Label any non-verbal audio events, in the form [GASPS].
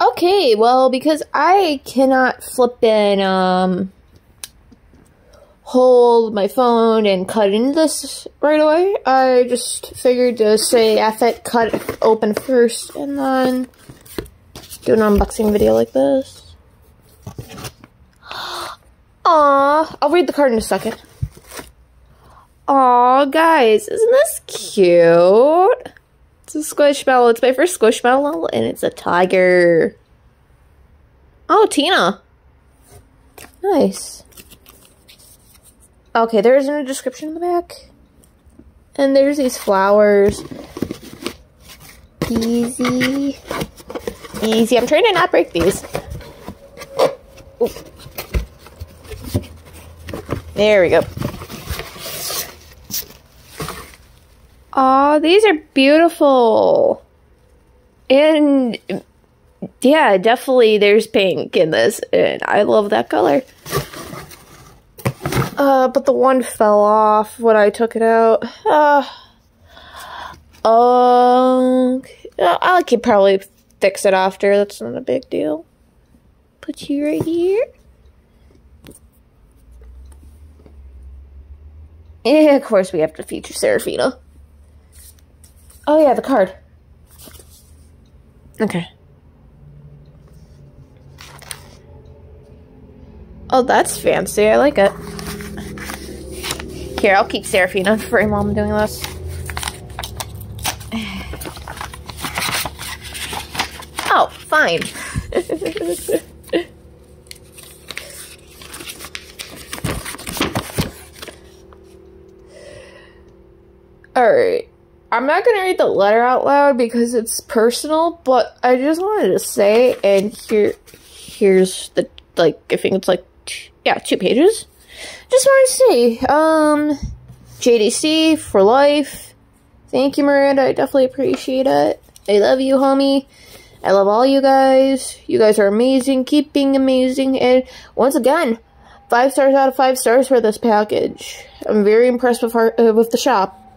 Okay, well, because I cannot flip and um, hold my phone and cut into this right away, I just figured to say F it, cut open first, and then do an unboxing video like this. [GASPS] Aw, I'll read the card in a second. Aw, guys, isn't this cute? It's a Squishmallow. It's my first Squishmallow, and it's a tiger. Oh, Tina. Nice. Okay, there isn't a description in the back. And there's these flowers. Easy. Easy. I'm trying to not break these. There we go. Aw, these are beautiful. And yeah, definitely there's pink in this, and I love that color. Uh, but the one fell off when I took it out. Uh, um, I could probably fix it after. That's not a big deal. Put you right here. And of course, we have to feature Seraphina. Oh, yeah, the card. Okay. Oh, that's fancy. I like it. Here, I'll keep Seraphina for while I'm doing this. Oh, fine. [LAUGHS] Alright. I'm not going to read the letter out loud because it's personal, but I just wanted to say, and here, here's the, like, I think it's like, yeah, two pages. Just want to say, um, JDC for life. Thank you, Miranda. I definitely appreciate it. I love you, homie. I love all you guys. You guys are amazing. Keep being amazing. And once again, five stars out of five stars for this package. I'm very impressed with uh, with the shop.